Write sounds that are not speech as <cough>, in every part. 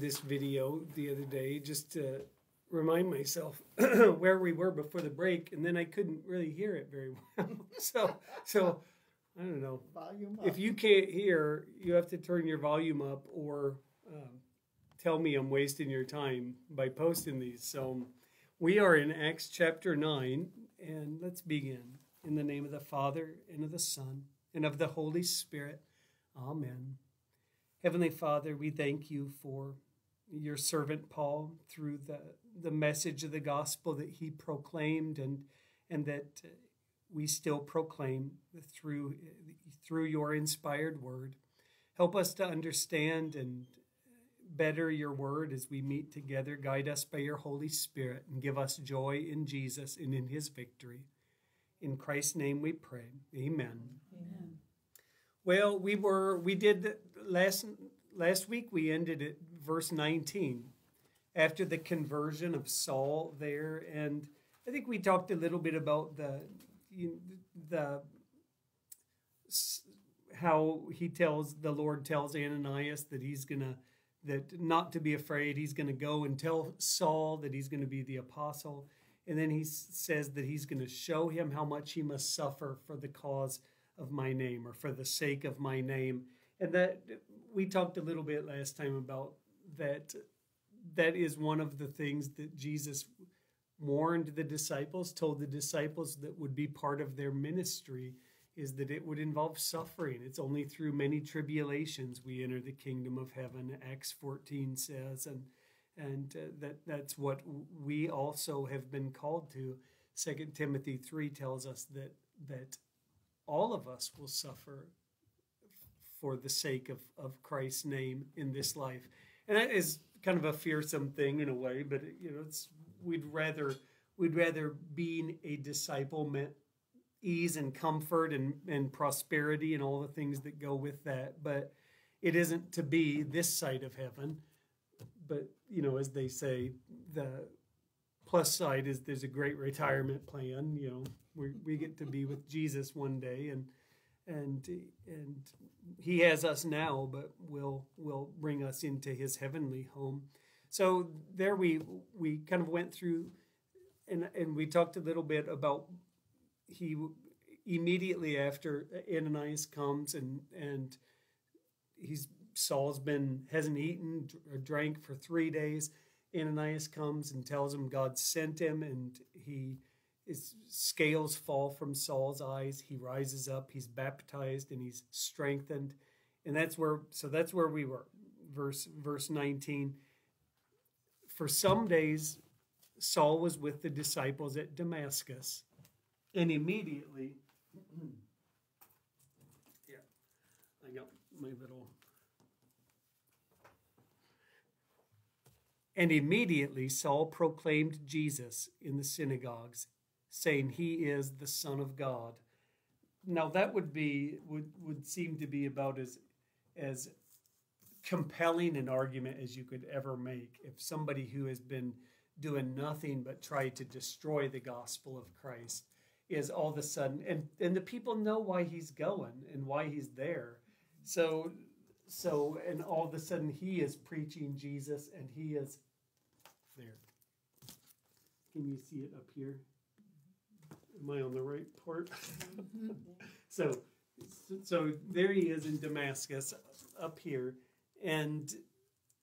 this video the other day just to remind myself <clears throat> where we were before the break, and then I couldn't really hear it very well. <laughs> so, so I don't know. If you can't hear, you have to turn your volume up or um, tell me I'm wasting your time by posting these. So, we are in Acts chapter 9, and let's begin. In the name of the Father, and of the Son, and of the Holy Spirit. Amen. Heavenly Father, we thank you for your servant Paul through the, the message of the gospel that he proclaimed and, and that we still proclaim through, through your inspired word. Help us to understand and better your word as we meet together. Guide us by your Holy Spirit and give us joy in Jesus and in his victory. In Christ's name we pray. Amen. Amen. Well, we were we did last last week we ended at verse 19 after the conversion of Saul there and I think we talked a little bit about the the how he tells the Lord tells Ananias that he's going to that not to be afraid he's going to go and tell Saul that he's going to be the apostle and then he says that he's going to show him how much he must suffer for the cause of my name or for the sake of my name. And that we talked a little bit last time about that that is one of the things that Jesus warned the disciples, told the disciples that would be part of their ministry is that it would involve suffering. It's only through many tribulations we enter the kingdom of heaven, Acts 14 says, and and uh, that that's what we also have been called to. Second Timothy 3 tells us that that all of us will suffer for the sake of, of Christ's name in this life. And that is kind of a fearsome thing in a way, but you know, it's we'd rather we'd rather being a disciple meant ease and comfort and, and prosperity and all the things that go with that. But it isn't to be this side of heaven. But you know, as they say, the plus side is there's a great retirement plan. You know, we we get to be with Jesus one day, and and and He has us now, but will will bring us into His heavenly home. So there we we kind of went through, and and we talked a little bit about he immediately after Ananias comes and and he's Saul's been hasn't eaten or drank for three days Ananias comes and tells him God sent him, and he his scales fall from Saul's eyes. He rises up. He's baptized and he's strengthened, and that's where. So that's where we were. Verse verse nineteen. For some days, Saul was with the disciples at Damascus, and immediately. <clears throat> Yeah, I got my little And immediately Saul proclaimed Jesus in the synagogues, saying, He is the Son of God. Now that would be would, would seem to be about as as compelling an argument as you could ever make if somebody who has been doing nothing but try to destroy the gospel of Christ is all of a sudden and and the people know why he's going and why he's there. So so and all of a sudden he is preaching Jesus and he is there. Can you see it up here? Am I on the right part? Mm-hmm. <laughs> so, so there he is in Damascus, up here, and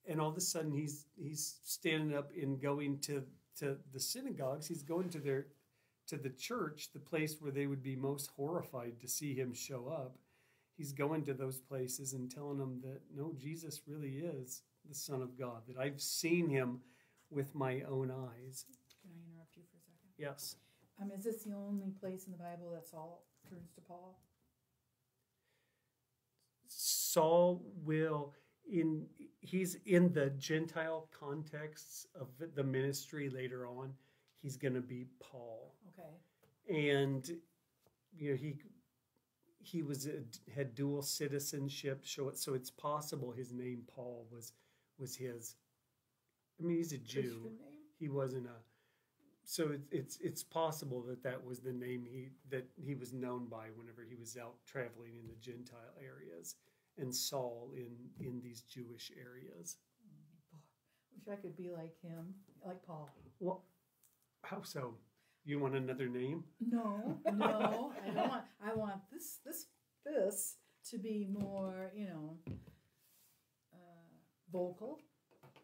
and all of a sudden he's he's standing up and going to to the synagogues. He's going to their to the church, the place where they would be most horrified to see him show up. He's going to those places and telling them that no, Jesus really is the Son of God. That I've seen him with my own eyes. Can I interrupt you for a second? Yes. Um, is this the only place in the Bible that Saul turns to Paul? Saul will in he's in the Gentile contexts of the ministry later on. He's going to be Paul. Okay. And you know he he was had dual citizenship, so so it's possible his name Paul was was his I mean, he's a Jew. He wasn't a. So it's it's it's possible that that was the name he that he was known by whenever he was out traveling in the Gentile areas, and Saul in in these Jewish areas. Wish I could be like him, like Paul. Well, how so? You want another name? No, no, I don't want. I want this, this, this to be more, you know, uh, vocal.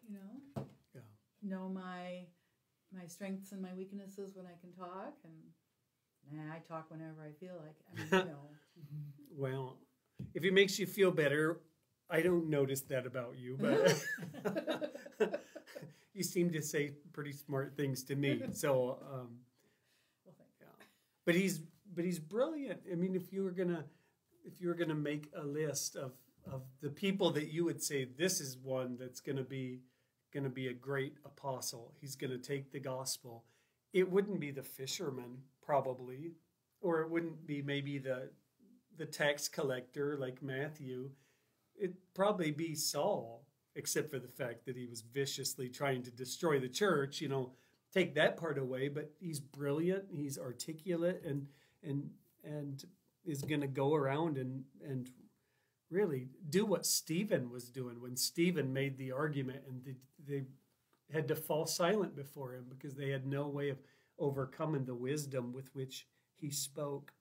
You know. Yeah. Know my my strengths and my weaknesses when I can talk, and nah, I talk whenever I feel like. I mean, you <laughs> know. Well, if it makes you feel better, I don't notice that about you, but <laughs> <laughs> you seem to say pretty smart things to me. So, um, well, thank yeah. But he's but he's brilliant. I mean, if you were gonna if you were gonna make a list of of the people that you would say this is one that's gonna be gonna be a great apostle. He's gonna take the gospel. It wouldn't be the fisherman probably, or it wouldn't be maybe the the tax collector like Matthew. It'd probably be Saul, except for the fact that he was viciously trying to destroy the church. You know, take that part away. But he's brilliant. He's articulate and and and is going to go around and and really do what Stephen was doing when Stephen made the argument and they, they had to fall silent before him because they had no way of overcoming the wisdom with which he spoke.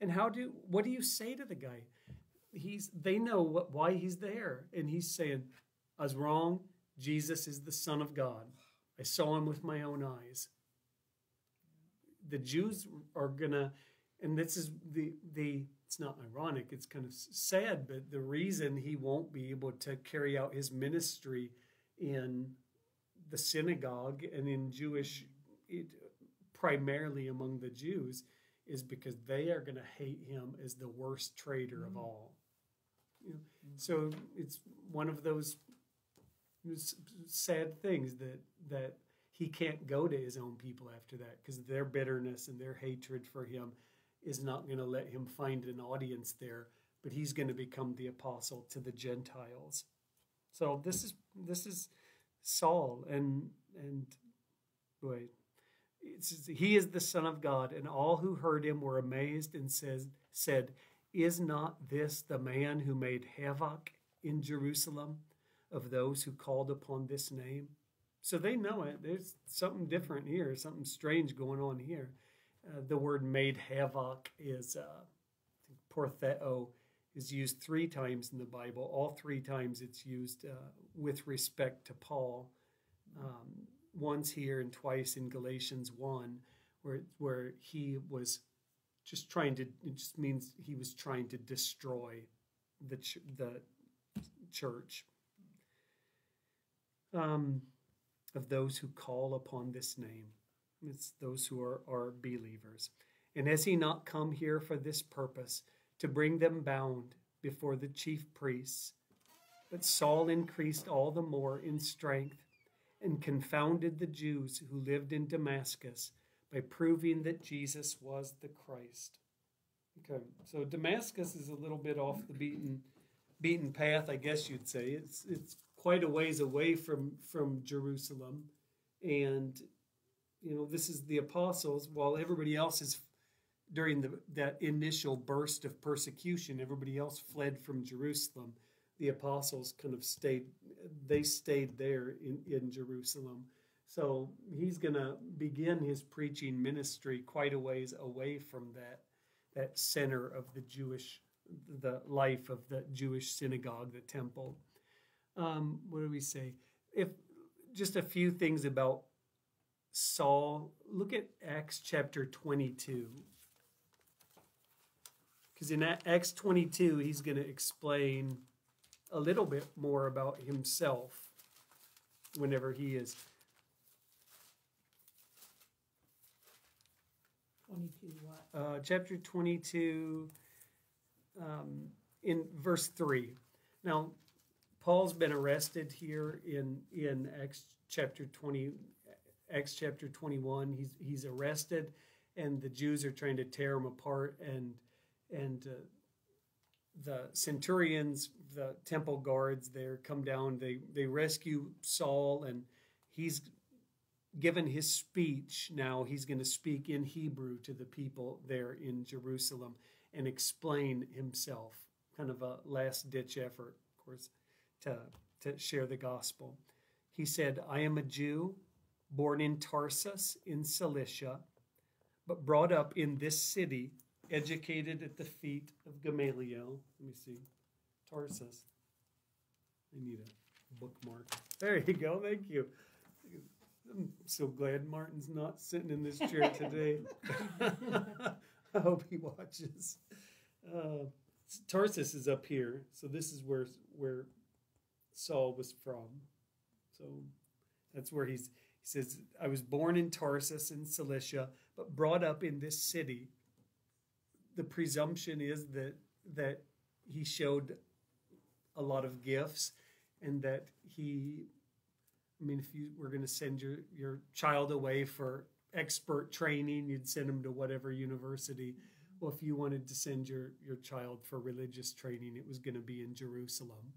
And how do what do you say to the guy? He's they know what why he's there and he's saying I was wrong. Jesus is the son of God. I saw him with my own eyes. The Jews are going to and this is the the it's not ironic it's kind of sad but the reason he won't be able to carry out his ministry in the synagogue and in jewish it, primarily among the jews is because they are going to hate him as the worst traitor of mm-hmm. all. You know, so it's one of those sad things that that he can't go to his own people after that because their bitterness and their hatred for him is not going to let him find an audience there, but he's going to become the apostle to the Gentiles. So this is this is Saul, and and wait, it's, he is the Son of God, and all who heard him were amazed and says said, "Is not this the man who made havoc in Jerusalem of those who called upon this name?" So they know it. There's something different here, something strange going on here. Uh, the word made havoc is uh, portheo is used three times in the Bible. All three times it's used uh, with respect to Paul. Um, once here and twice in Galatians one, where where he was just trying to. It just means he was trying to destroy the ch- the church. Um, of those who call upon this name. It's those who are, are believers. And has he not come here for this purpose, to bring them bound before the chief priests? But Saul increased all the more in strength and confounded the Jews who lived in Damascus by proving that Jesus was the Christ. Okay, so Damascus is a little bit off the beaten beaten path, I guess you'd say. It's it's quite a ways away from from Jerusalem, and you know this is the apostles. While everybody else is during the that initial burst of persecution, everybody else fled from Jerusalem. The apostles kind of stayed. They stayed there in in Jerusalem. So he's going to begin his preaching ministry quite a ways away from that that center of the Jewish the life of the Jewish synagogue, the temple. Um, what do we say? If just a few things about Saul, look at Acts chapter 22. Because in Acts 22, he's going to explain a little bit more about himself whenever he is. 22 what? Uh, chapter 22, um, in verse 3. Now, Paul's been arrested here in, in Acts chapter 20, Acts chapter 21. He's, he's arrested, and the Jews are trying to tear him apart, and, and uh, the centurions, the temple guards there come down. They, they rescue Saul, and he's given his speech. Now he's going to speak in Hebrew to the people there in Jerusalem and explain himself. Kind of a last ditch effort, of course, to, to share the gospel. He said, I am a Jew, born in Tarsus in Cilicia, but brought up in this city, educated at the feet of Gamaliel. Let me see. Tarsus. I need a bookmark. There you go. Thank you. I'm so glad Martin's not sitting in this chair <laughs> today. <laughs> I hope he watches. Uh, Tarsus is up here, so this is where where Saul was from. So that's where he's. He says, "I was born in Tarsus in Cilicia, but brought up in this city." The presumption is that that he showed a lot of gifts, and that he I mean, if you were going to send your, your child away for expert training, you'd send them to whatever university. Well, if you wanted to send your, your child for religious training, it was going to be in Jerusalem.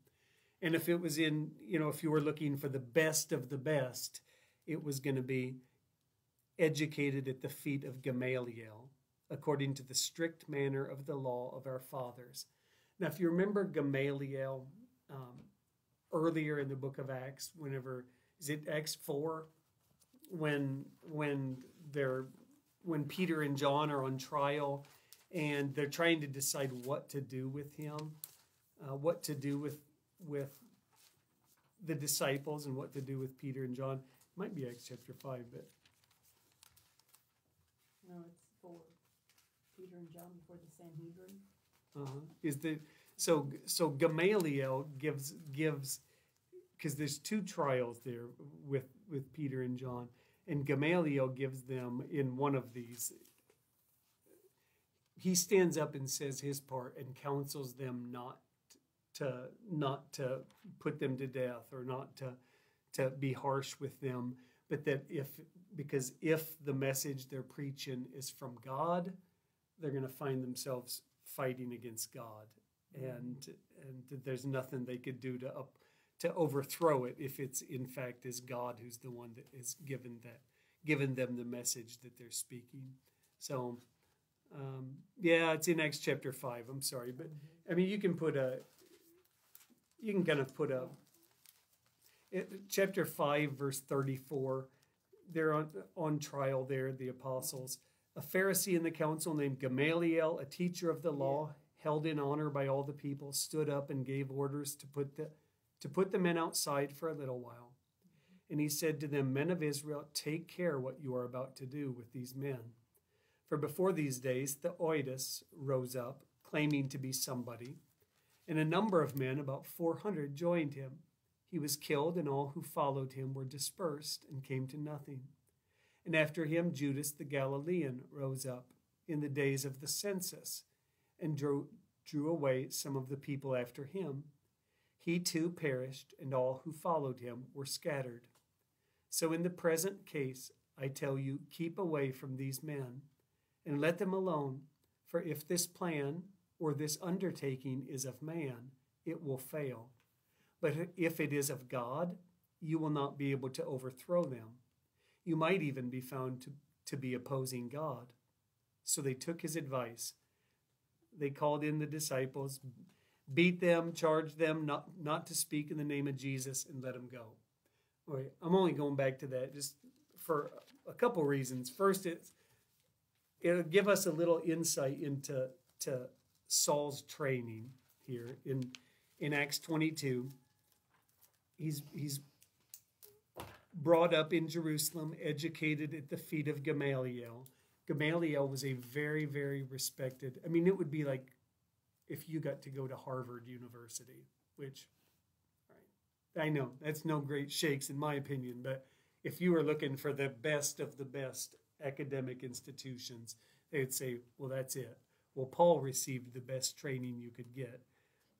And if it was in, you know, if you were looking for the best of the best, it was going to be educated at the feet of Gamaliel, according to the strict manner of the law of our fathers. Now, if you remember Gamaliel um, earlier in the book of Acts, whenever is it Acts four when when they're when Peter and John are on trial and they're trying to decide what to do with him, uh, what to do with with the disciples and what to do with Peter and John. Might be Acts chapter five, but No, it's for Peter and John before the Sanhedrin. Uh-huh. is the so so Gamaliel gives gives because there's two trials there with with Peter and John, and Gamaliel gives them in one of these. He stands up and says his part and counsels them not to not to put them to death or not to to be harsh with them, but that if because if the message they're preaching is from God, they're going to find themselves fighting against God, and and there's nothing they could do to up to overthrow it if it's in fact is God who's the one that is given that given them the message that they're speaking. So um, yeah, it's in Acts chapter five. I'm sorry, but I mean you can put a you can kind of put a it, chapter five verse thirty four. They're on on trial there, the apostles. A Pharisee in the council named Gamaliel, a teacher of the law, held in honor by all the people, stood up and gave orders to put the to put the men outside for a little while. And he said to them, Men of Israel, take care what you are about to do with these men. For before these days, the Theudas rose up, claiming to be somebody, and a number of men, about 400, joined him. He was killed, and all who followed him were dispersed and came to nothing. And after him, Judas the Galilean rose up in the days of the census and drew, drew away some of the people after him he too perished, and all who followed him were scattered. So, in the present case, I tell you, keep away from these men, and let them alone, for if this plan or this undertaking is of man, it will fail. But if it is of God, you will not be able to overthrow them. You might even be found to, to be opposing God. So they took his advice. They called in the disciples, beat them, charged them not, not to speak in the name of Jesus, and let them go. Right. I'm only going back to that just for a couple reasons. First, it's, it'll give us a little insight into to Saul's training here in in Acts 22. He's he's brought up in Jerusalem, educated at the feet of Gamaliel. Gamaliel was a very very respected. I mean, it would be like if you got to go to Harvard University, which right, I know that's no great shakes in my opinion, but if you were looking for the best of the best academic institutions, they'd say, well, that's it. Well, Paul received the best training you could get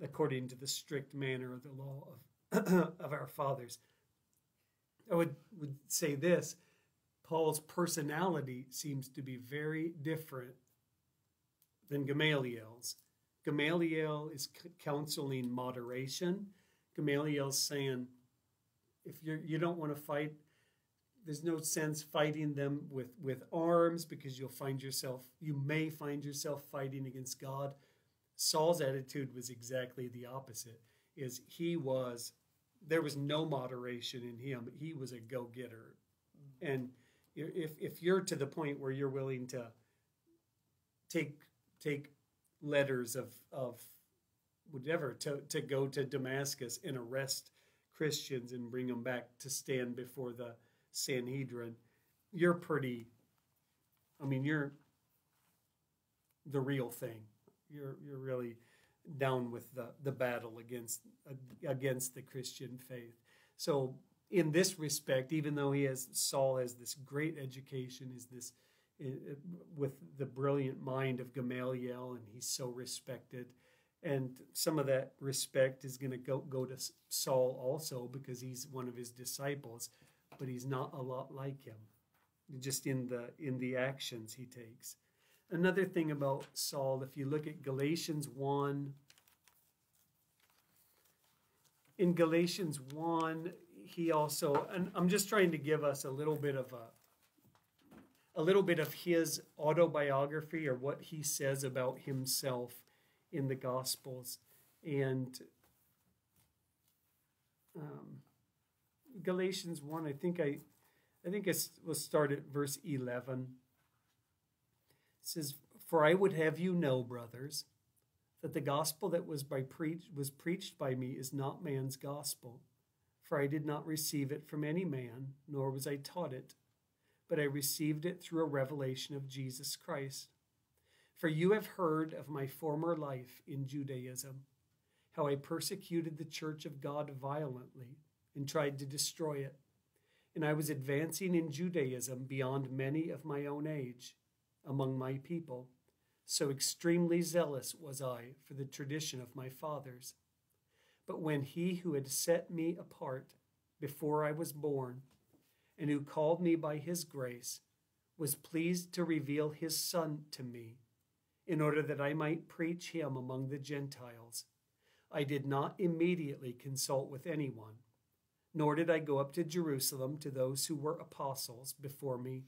according to the strict manner of the law of, <coughs> of our fathers. I would, would say this Paul's personality seems to be very different than Gamaliel's. Gamaliel is counseling moderation. Gamaliel's saying, if you're, you don't want to fight, there's no sense fighting them with, with arms because you'll find yourself, you may find yourself fighting against God. Saul's attitude was exactly the opposite, is he was there was no moderation in him. He was a go getter, and if if you're to the point where you're willing to take take letters of of whatever to to go to Damascus and arrest Christians and bring them back to stand before the Sanhedrin, you're pretty. I mean, you're the real thing. You're you're really down with the, the battle against against the Christian faith. So in this respect, even though he has Saul has this great education, is this eh, eh, with the brilliant mind of Gamaliel, and he's so respected. And some of that respect is going to go, go to Saul also because he's one of his disciples, but he's not a lot like him, just in the in the actions he takes. Another thing about Saul, if you look at Galatians 1, in Galatians 1, he also, and I'm just trying to give us a little bit of a, a little bit of his autobiography or what he says about himself in the Gospels. And um, Galatians 1, I think I, I think it was start at verse 11. Says, For I would have you know, brothers, that the gospel that was by preach was preached by me is not man's gospel for I did not receive it from any man, nor was I taught it, but I received it through a revelation of Jesus Christ. For you have heard of my former life in Judaism, how I persecuted the church of God violently and tried to destroy it. And I was advancing in Judaism beyond many of my own age among my people. So extremely zealous was I for the tradition of my fathers. But when he who had set me apart before I was born, and who called me by his grace, was pleased to reveal his Son to me, in order that I might preach him among the Gentiles, I did not immediately consult with anyone, nor did I go up to Jerusalem to those who were apostles before me,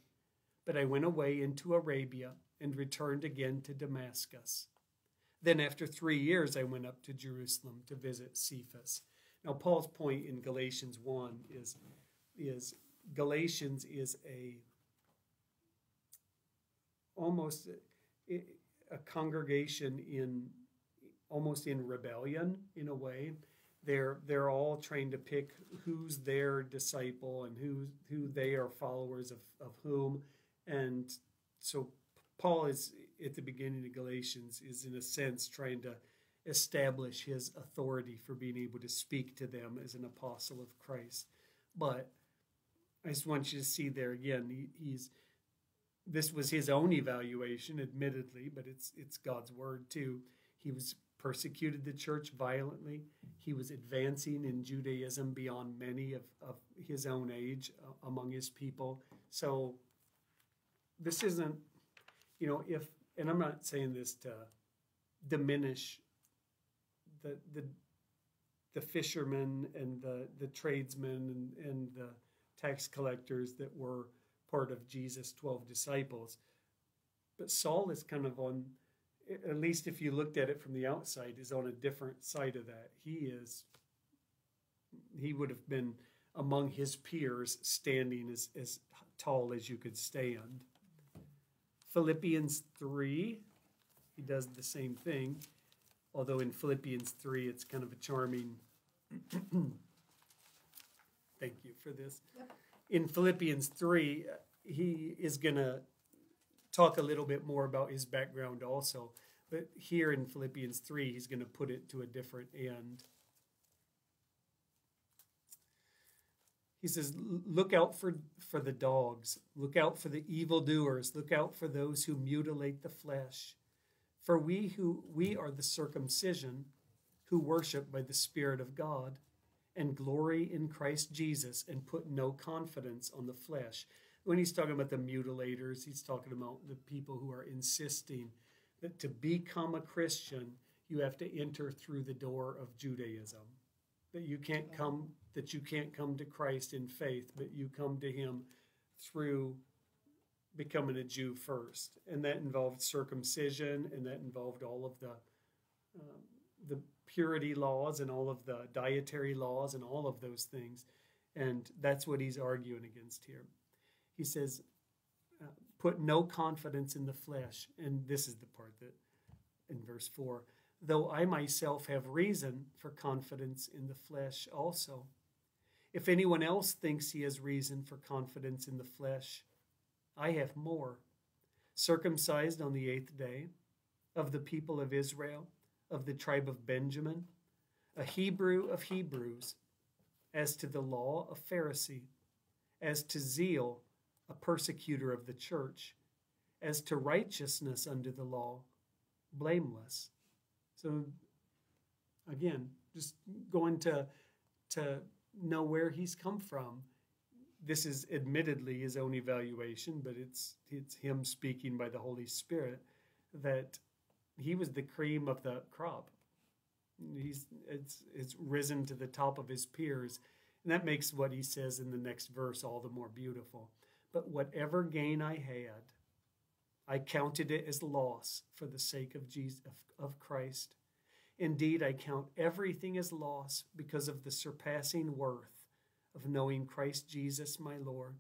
but I went away into Arabia and returned again to Damascus. Then, after three years, I went up to Jerusalem to visit Cephas. Now, Paul's point in Galatians 1 is, is Galatians is a almost a, a congregation in almost in rebellion in a way. They're they're all trying to pick who's their disciple and who who they are followers of, of whom. And so Paul is at the beginning of Galatians is in a sense trying to establish his authority for being able to speak to them as an apostle of Christ. But I just want you to see there again, he, he's this was his own evaluation, admittedly, but it's it's God's word too. He was persecuted the church violently. He was advancing in Judaism beyond many of, of his own age uh, among his people. So this isn't, you know, if and I'm not saying this to diminish the the the fishermen and the the tradesmen and, and the tax collectors that were part of Jesus' twelve disciples. But Saul is kind of on at least if you looked at it from the outside, is on a different side of that. He is he would have been among his peers standing as, as tall as you could stand. Philippians 3, he does the same thing, although in Philippians 3, it's kind of a charming. <clears throat> Thank you for this. Yep. In Philippians 3, he is going to talk a little bit more about his background also. But here in Philippians 3, he's going to put it to a different end. He says, Look out for, for the dogs, look out for the evildoers, look out for those who mutilate the flesh. For we who we are the circumcision who worship by the Spirit of God and glory in Christ Jesus and put no confidence on the flesh. When he's talking about the mutilators, he's talking about the people who are insisting that to become a Christian, you have to enter through the door of Judaism. That you can't come that you can't come to Christ in faith, but you come to Him through becoming a Jew first, and that involved circumcision, and that involved all of the um, the purity laws and all of the dietary laws and all of those things. And that's what he's arguing against here. He says, uh, put no confidence in the flesh. And this is the part that in verse 4 though I myself have reason for confidence in the flesh also. If anyone else thinks he has reason for confidence in the flesh, I have more. Circumcised on the eighth day, of the people of Israel, of the tribe of Benjamin, a Hebrew of Hebrews, as to the law, a Pharisee, as to zeal, a persecutor of the church, as to righteousness under the law, blameless. So again, just going to to know where he's come from. This is admittedly his own evaluation, but it's it's him speaking by the Holy Spirit that he was the cream of the crop. He's it's it's risen to the top of his peers, and that makes what he says in the next verse all the more beautiful. But whatever gain I had, I counted it as loss for the sake of Jesus of, of Christ. Indeed, I count everything as loss because of the surpassing worth of knowing Christ Jesus my Lord.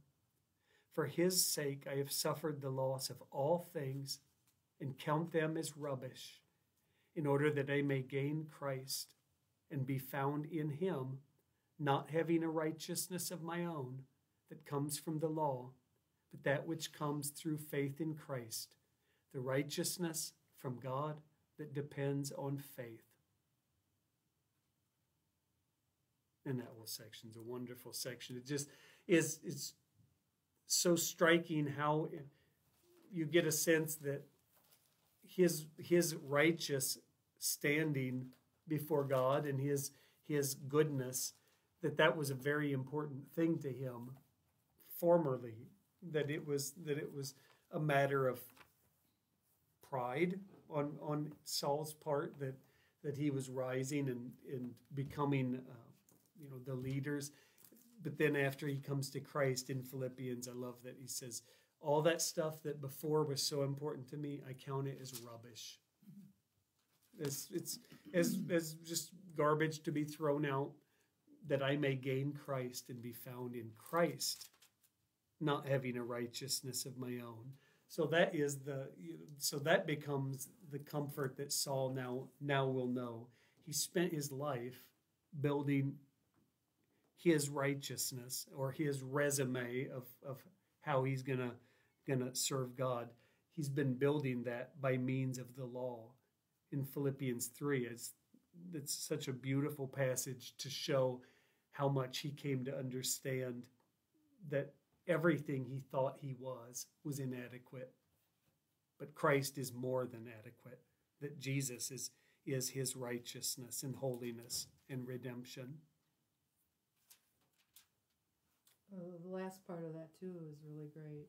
For his sake I have suffered the loss of all things and count them as rubbish, in order that I may gain Christ and be found in him, not having a righteousness of my own that comes from the law but that which comes through faith in Christ, the righteousness from God that depends on faith. And that whole section is a wonderful section. It just is it's so striking how you get a sense that his his righteous standing before God and his his goodness that that was a very important thing to him formerly that it was that it was a matter of pride on on Saul's part that that he was rising and and becoming uh, you know the leaders. But then after he comes to Christ in Philippians I love that he says all that stuff that before was so important to me I count it as rubbish. It's it's as as just garbage to be thrown out that I may gain Christ and be found in Christ not having a righteousness of my own. So that is the so that becomes the comfort that Saul now now will know. He spent his life building his righteousness or his resume of, of how he's gonna gonna serve God. He's been building that by means of the law. In Philippians 3, it's it's such a beautiful passage to show how much he came to understand that everything he thought he was was inadequate. But Christ is more than adequate, that Jesus is, is his righteousness and holiness and redemption. Uh, the last part of that too is really great.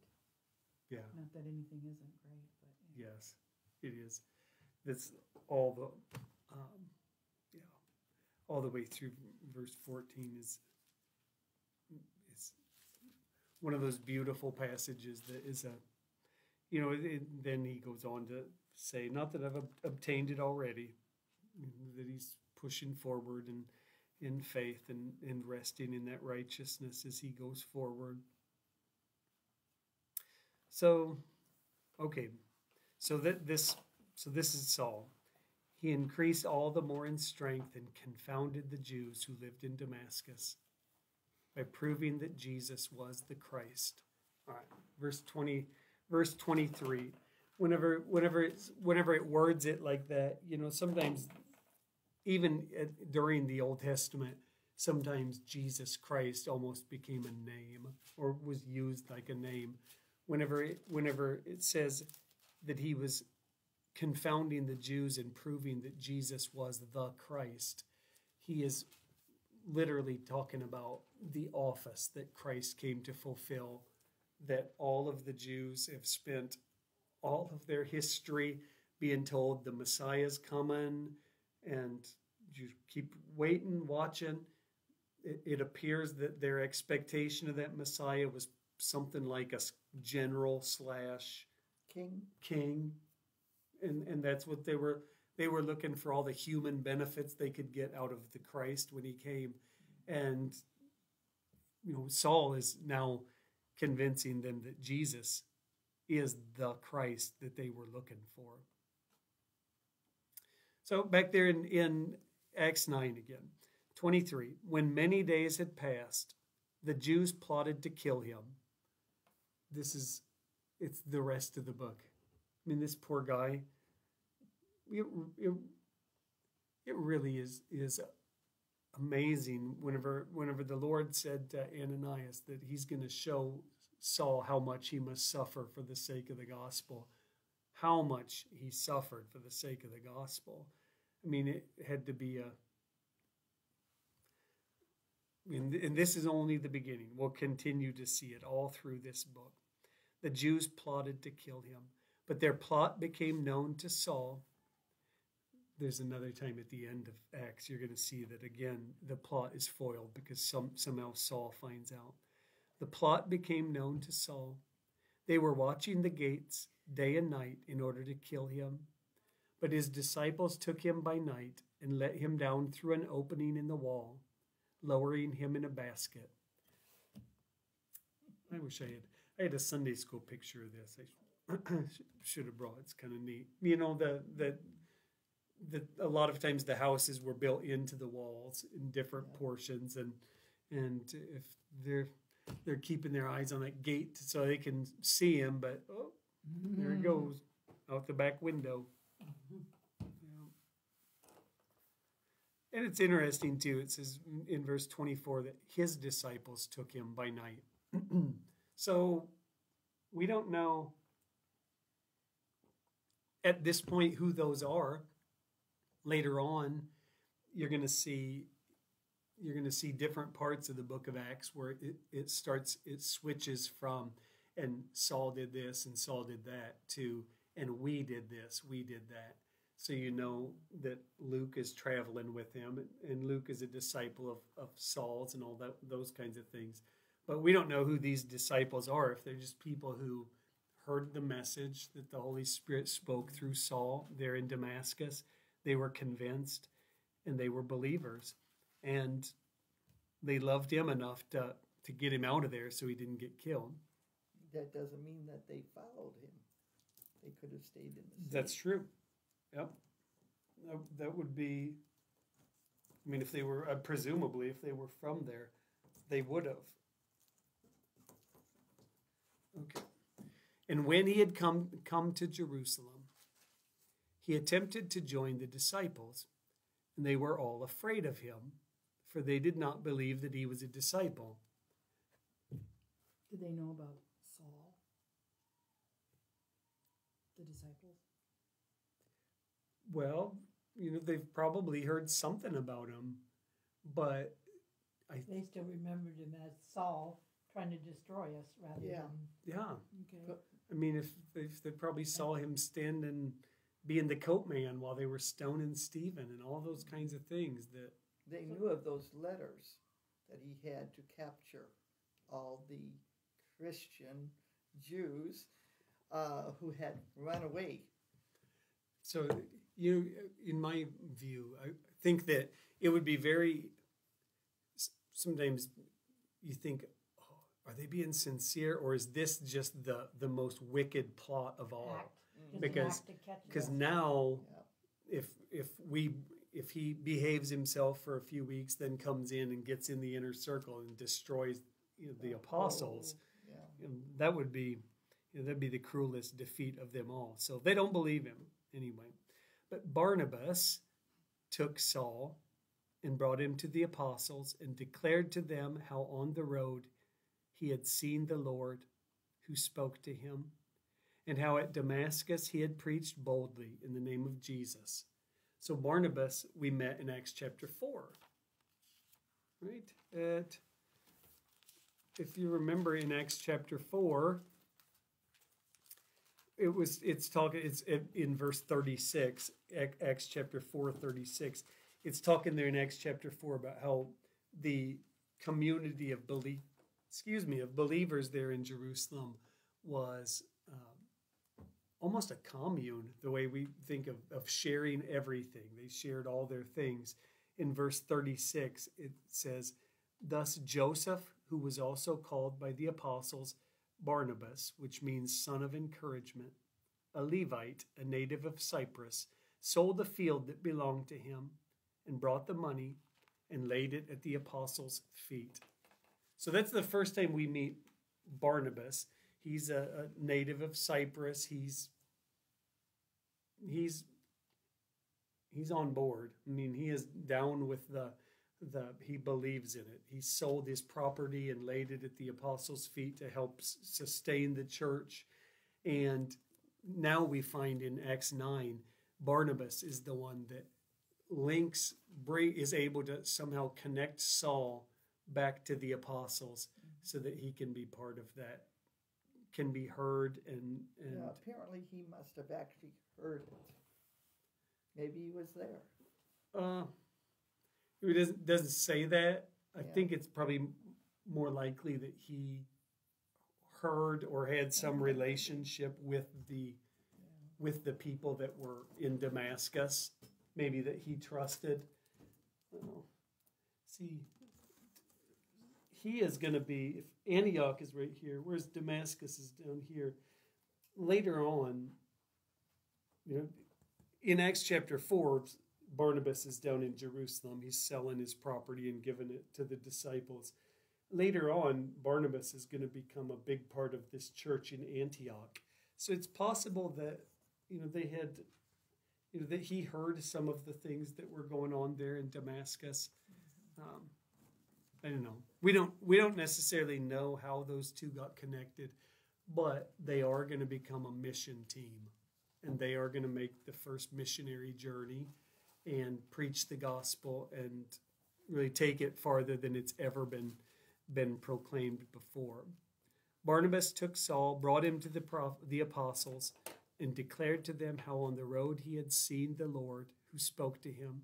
Yeah. Not that anything isn't great, but yeah. Yes, it is. That's all the, um, yeah, all the way through verse 14 is one of those beautiful passages that is a, you know, it, then he goes on to say, not that I've ob- obtained it already, that he's pushing forward and in faith and, and resting in that righteousness as he goes forward. So, okay, so that this, so this is Saul. He increased all the more in strength and confounded the Jews who lived in Damascus by proving that Jesus was the Christ. All right, verse 20, verse 23. Whenever, whenever, it's, whenever it words it like that, you know, sometimes even at, during the Old Testament, sometimes Jesus Christ almost became a name or was used like a name. Whenever it, whenever it says that he was confounding the Jews and proving that Jesus was the Christ, he is literally talking about the office that Christ came to fulfill, that all of the Jews have spent all of their history being told the Messiah's coming, and you keep waiting, watching. It, it appears that their expectation of that Messiah was something like a general slash King. king, and and that's what they were They were looking for all the human benefits they could get out of the Christ when he came. And, you know, Saul is now convincing them that Jesus is the Christ that they were looking for. So back there in, in Acts 9 again, 23. When many days had passed, the Jews plotted to kill him. This is, it's the rest of the book. I mean, this poor guy, it, it, it really is, is amazing whenever, whenever the Lord said to Ananias that he's going to show Saul how much he must suffer for the sake of the gospel, how much he suffered for the sake of the gospel. I mean, it had to be a and, and this is only the beginning. We'll continue to see it all through this book. The Jews plotted to kill him, but their plot became known to Saul. There's another time at the end of Acts, you're going to see that again, the plot is foiled because some, somehow Saul finds out. The plot became known to Saul. They were watching the gates day and night in order to kill him. But his disciples took him by night and let him down through an opening in the wall lowering him in a basket. I wish I had. I had a Sunday school picture of this. I <clears throat> should have brought. It's kind of neat. You know the the the a lot of times the houses were built into the walls in different yeah. portions, and and if they're they're keeping their eyes on that gate so they can see him, but oh, mm-hmm. there he goes out the back window. Mm-hmm. And it's interesting too. It says in verse 24 that his disciples took him by night. <clears throat> so we don't know at this point who those are. Later on, you're going to see you're going to see different parts of the book of Acts where it, it starts it switches from and Saul did this and Saul did that to and we did this, we did that so you know that Luke is traveling with him, and Luke is a disciple of, of Saul's and all that those kinds of things. But we don't know who these disciples are, if they're just people who heard the message that the Holy Spirit spoke through Saul there in Damascus. They were convinced and they were believers. And they loved him enough to, to get him out of there so he didn't get killed. That doesn't mean that they followed him. They could have stayed in the city. That's true. Yep. That, would be, I mean, if they were, uh, presumably, if they were from there, they would have. Okay. And when he had come, come to Jerusalem, he attempted to join the disciples, and they were all afraid of him, for they did not believe that he was a disciple. Did they know about Saul? The disciples? Well, you know, they've probably heard something about him, but I they still remembered him as Saul trying to destroy us rather yeah. than yeah. Okay. I mean, if, if they probably saw him standing, being the coat man while they were stoning Stephen and all those kinds of things that they knew of those letters that he had to capture all the Christian Jews uh, who had run away. So you know, in my view, I think that it would be very. Sometimes you think, oh, are they being sincere, or is this just the the most wicked plot of all? Act. Mm-hmm. Because because now, yeah. if if we if he behaves himself for a few weeks, then comes in and gets in the inner circle and destroys you know, the apostles, oh, yeah. that would be you know, that'd be the cruelest defeat of them all. So they don't believe him anyway. But Barnabas took Saul and brought him to the apostles and declared to them how on the road he had seen the Lord who spoke to him, and how at Damascus he had preached boldly in the name of Jesus. So Barnabas we met in Acts chapter 4. Right? At if you remember in Acts chapter 4, it was it's talking it's in verse 36 acts chapter 4 36 it's talking there in acts chapter 4 about how the community of belief excuse me of believers there in jerusalem was almost a commune, the way we think of, of sharing everything. They shared all their things. In verse 36, it says, Thus Joseph, who was also called by the apostles Barnabas, which means son of encouragement, a Levite, a native of Cyprus, sold the field that belonged to him and brought the money and laid it at the apostles' feet. So that's the first time we meet Barnabas. He's a, a native of Cyprus. He's he's he's on board. I mean, he is down with the the he believes in it. He sold his property and laid it at the apostles' feet to help sustain the church. And now we find in Acts 9 Barnabas is the one that links is able to somehow connect Saul back to the apostles so that he can be part of that can be heard and, and yeah, apparently he must have actually heard it. Maybe he was there. Uh it doesn't doesn't say that. I Yeah. think it's probably more likely that he heard or had some relationship with the with the people that were in damascus maybe that he trusted. See he is going to be if antioch is right here whereas damascus is down here later on you know in acts chapter 4 barnabas is down in jerusalem. He's selling his property and giving it to the disciples. Later on barnabas is going to become a big part of this church in antioch. So it's possible that you know they had you know that he heard some of the things that were going on there in damascus. Um, i don't know. We don't we don't necessarily know how those two got connected but they are going to become a mission team. And they are going to make the first missionary journey and preach the gospel and really take it farther than it's ever been been proclaimed before. Barnabas took saul brought him to the prof- the apostles and declared to them how on the road he had seen the lord who spoke to him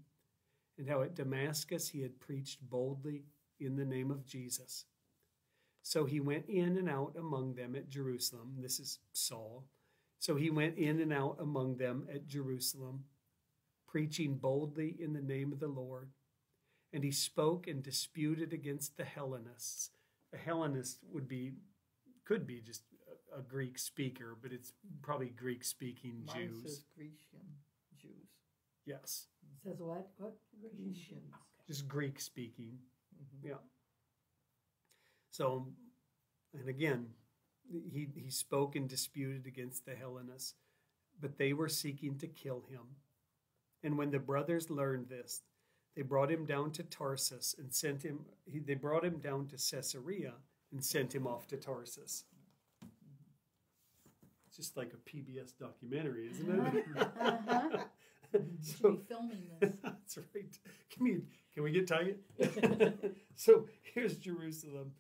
and how at damascus he had preached boldly in the name of jesus. So he went in and out among them at jerusalem. This is saul. So he went in and out among them at jerusalem preaching boldly in the name of the lord. And he spoke and disputed against the hellenists. A hellenist would be could be just a, a greek speaker but it's probably greek speaking jews. says grecian jews. Yes. Says what? What? Grecians. just greek speaking Mhm. Yeah. So, and again, he, he spoke and disputed against the Hellenists, but they were seeking to kill him. And when the brothers learned this, they brought him down to Tarsus and sent him, he, they brought him down to Caesarea and sent him off to Tarsus. It's just like a PBS documentary, isn't it? <laughs> Uh-huh. <laughs> <laughs> So- be filming <laughs> this. That's right. Can we can we get tight? <laughs> so here's Jerusalem.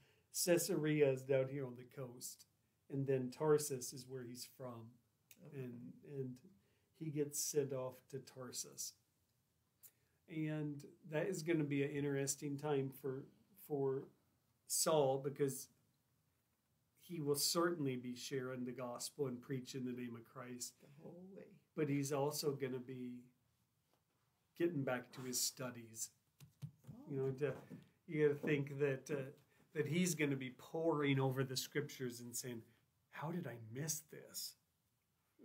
Caesarea is down here on the coast, and then Tarsus is where he's from, and and he gets sent off to Tarsus, and that is going to be an interesting time for for Saul because he will certainly be sharing the gospel and preaching the name of Christ the whole way but he's also going to be getting back to his studies. You know, to, you got to think that uh, that he's going to be poring over the scriptures and saying, "How did I miss this?"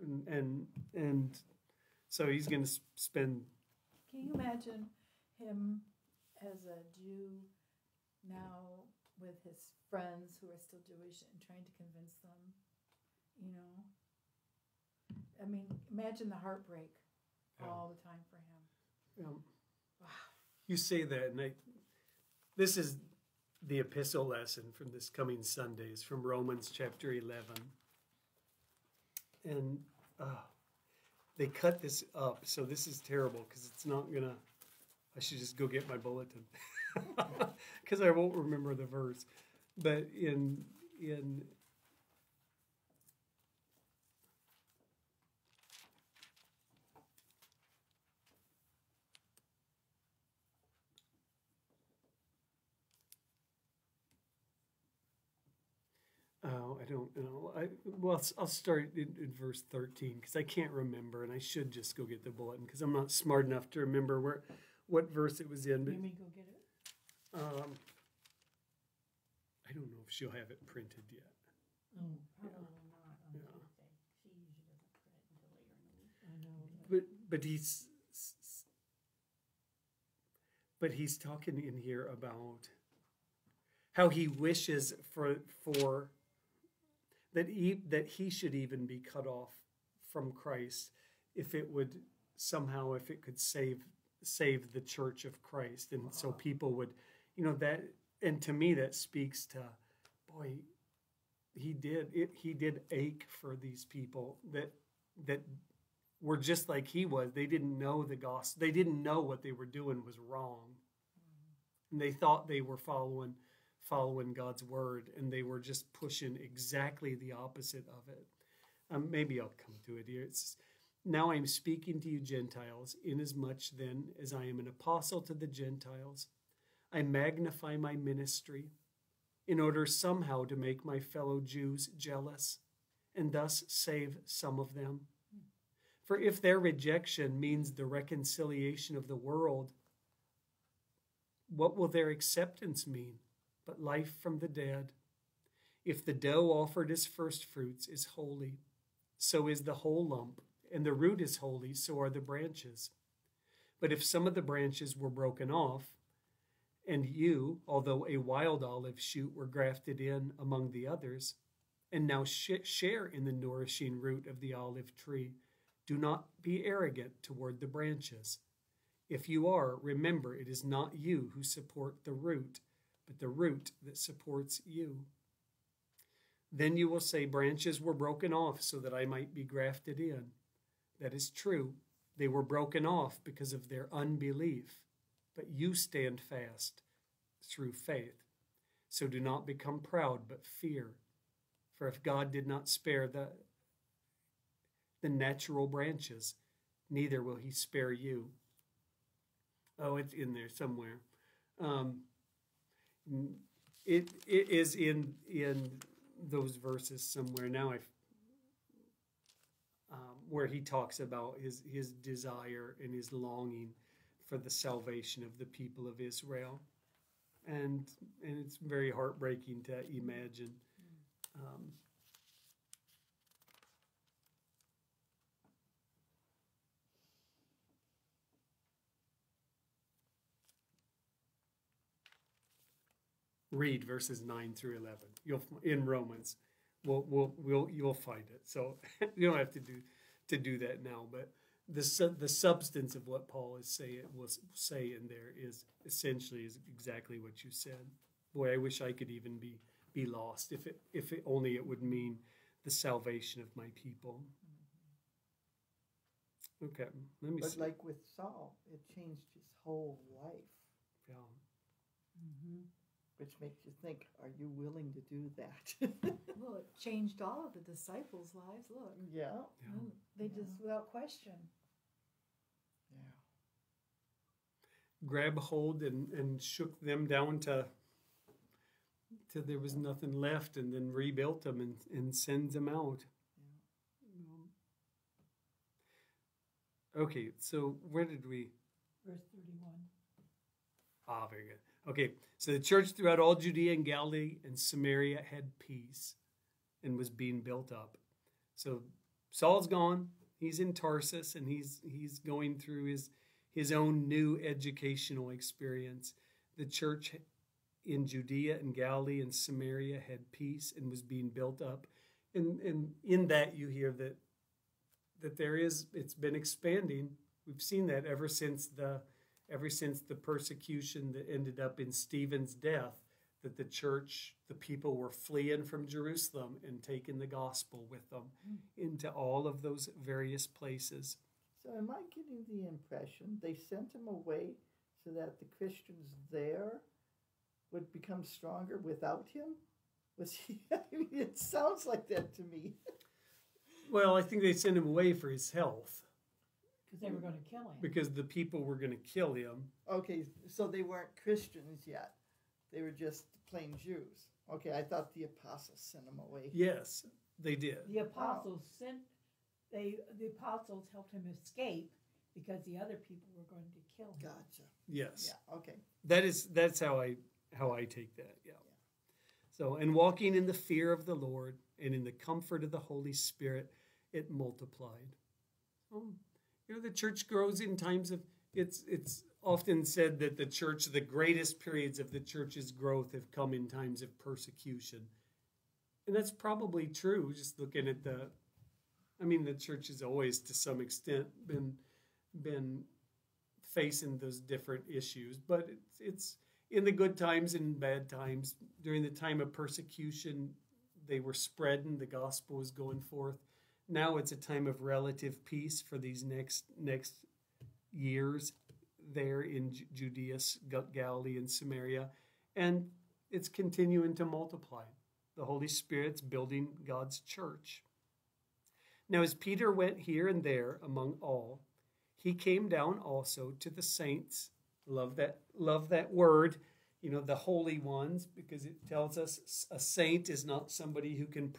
And and, and so he's going to spend. Can you imagine him as a Jew now with his friends who are still Jewish and trying to convince them? You know, I mean, imagine the heartbreak Yeah. all the time for him. Um, Wow. you say that, and I, this is the epistle lesson from this coming Sunday Sundays from Romans chapter eleven, and uh, they cut this up, so this is terrible because it's not gonna. I should just go get my bulletin <laughs> because I won't remember the verse, but in in Oh, I'd don't know. I well, I'll start in, in verse thirteen because I can't remember, and I should just go get the bulletin because I'm not smart enough to remember where what verse it was in. But You mean go get it? um, I don't know if she'll have it printed yet. Oh, Probably not on Yeah. Tuesday. She usually doesn't print until later in the week. I know. But but he's but he's talking in here about how he wishes for for that he that he should even be cut off from Christ if it would somehow if it could save save the church of Christ and so people would you know that and to me that speaks to boy he did it he did ache for these people that that were just like he was. They didn't know the gospel. They didn't know what they were doing was wrong. Mm-hmm. And they thought they were following following God's word and they were just pushing exactly the opposite of it. Um, maybe I'll come to it here. It's now I'm speaking to you Gentiles, inasmuch then as I am an apostle to the Gentiles, I magnify my ministry in order somehow to make my fellow Jews jealous and thus save some of them. For if their rejection means the reconciliation of the world, what will their acceptance mean but life from the dead? If the dough offered as first fruits is holy, so is the whole lump, and the root is holy, so are the branches. But if some of the branches were broken off, and you, although a wild olive shoot, were grafted in among the others, and now sh- share in the nourishing root of the olive tree, do not be arrogant toward the branches. If you are, remember it is not you who support the root, but the root that supports you. Then you will say, Branches were broken off so that I might be grafted in. That is true. They were broken off because of their unbelief, but you stand fast through faith. So do not become proud, but fear. For if God did not spare the the natural branches, neither will he spare you. Oh, it's in there somewhere. Um, it it is in in those verses somewhere. Now I've um, where he talks about his his desire and his longing for the salvation of the people of Israel, and and it's very heartbreaking to imagine. Um, read verses 9 through 11 you'll in romans we'll, we'll, we'll you'll find it. So <laughs> you don't have to do to do that now but the su- the substance of what paul is saying was say in there is essentially is exactly what you said. Boy i wish i could even be be lost. If it if it only it would mean the salvation of my people. Okay let me But see. like with Saul, it changed his whole life, yeah. Mm-hmm. Which makes you think, are you willing to do that? <laughs> Well, it changed all of the disciples' lives. Look, yeah. yeah. Mm, they just without question. Yeah. grab hold and, and shook them down to till there was nothing left and then rebuilt them and, and sends them out. Okay, so where did we? Verse thirty-one. Ah, very good. Okay, so the church throughout all Judea and Galilee and Samaria had peace and was being built up. So Saul's gone. He's in Tarsus and he's he's going through his his own new educational experience. The church in Judea and Galilee and Samaria had peace and was being built up. And and in that you hear that that there is it's been expanding. We've seen that ever since the ever since the persecution that ended up in Stephen's death, that the church, the people were fleeing from Jerusalem and taking the gospel with them hmm. into all of those various places. So am I getting the impression they sent him away so that the Christians there would become stronger without him? Was he? <laughs> I mean, it sounds like that to me. Well, I think they sent him away for his health Because they were going to kill him. because the people were going to kill him. Okay, so they weren't Christians yet; they were just plain Jews. Okay, I thought the apostles sent him away. Yes, they did. The apostles sent, they, the apostles helped him escape because the other people were going to kill him. Gotcha. Yes. Yeah. Okay. That is that's how I how I take that. Yeah. So and walking in the fear of the Lord and in the comfort of the Holy Spirit, it multiplied. Um, you know, the church grows in times of it's it's often said that the church, the greatest periods of the church's growth have come in times of persecution. And that's probably true, just looking at the I mean the church has always to some extent been been facing those different issues, but it's, it's in the good times and bad times. During the time of persecution, they were spreading, the gospel was going forth. Now it's a time of relative peace for these next next years there in Ju- Judea, Galilee, and Samaria, and it's continuing to multiply. The Holy Spirit's building God's church. Now, as Peter went here and there among all, he came down also to the saints. Love that, love that word, you know, the holy ones, because it tells us a saint is not somebody who can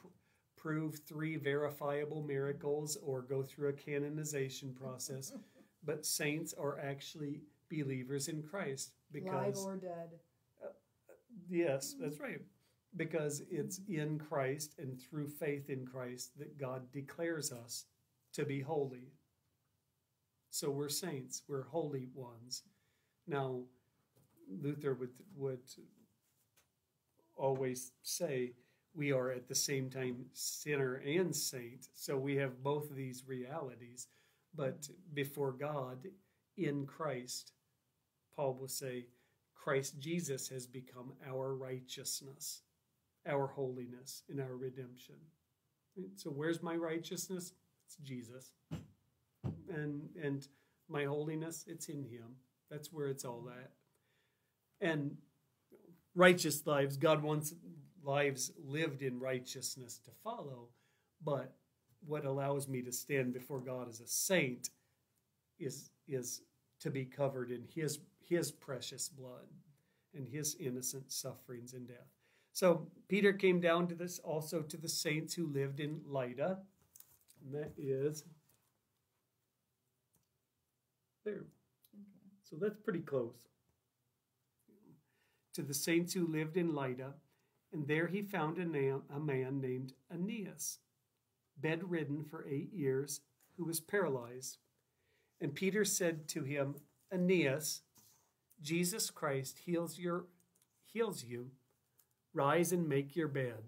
prove three verifiable miracles or go through a canonization process, <laughs> but saints are actually believers in Christ Live because or dead. Uh, yes, that's right. Because it's in Christ and through faith in Christ that God declares us to be holy. So we're saints, we're holy ones. Now, Luther would would always say we are at the same time sinner and saint. So we have both these realities, but before God in Christ, Paul will say, Christ Jesus has become our righteousness, our holiness, and our redemption. So where's my righteousness? It's Jesus. And and my holiness, it's in him. That's where it's all at. And righteous lives, God wants lives lived in righteousness to follow, but what allows me to stand before God as a saint is is to be covered in his his precious blood and his innocent sufferings and death. So Peter came down to this also to the saints who lived in Lydda, and that is there. So that's pretty close. To the saints who lived in Lydda, and there he found a, na- a man named Aeneas, bedridden for eight years, who was paralyzed. And Peter said to him, Aeneas, Jesus Christ heals your heals you. Rise and make your bed.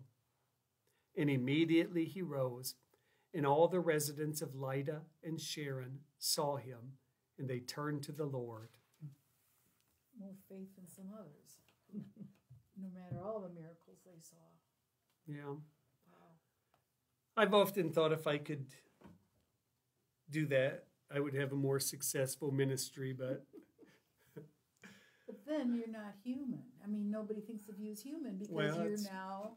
And immediately he rose, and all the residents of Lydda and Sharon saw him, and they turned to the Lord. More faith than some others. <laughs> no matter all the miracles they saw. Yeah. Wow. I've often thought if I could do that, I would have a more successful ministry, but <laughs> But then you're not human. I mean, nobody thinks of you as human because Well, you're now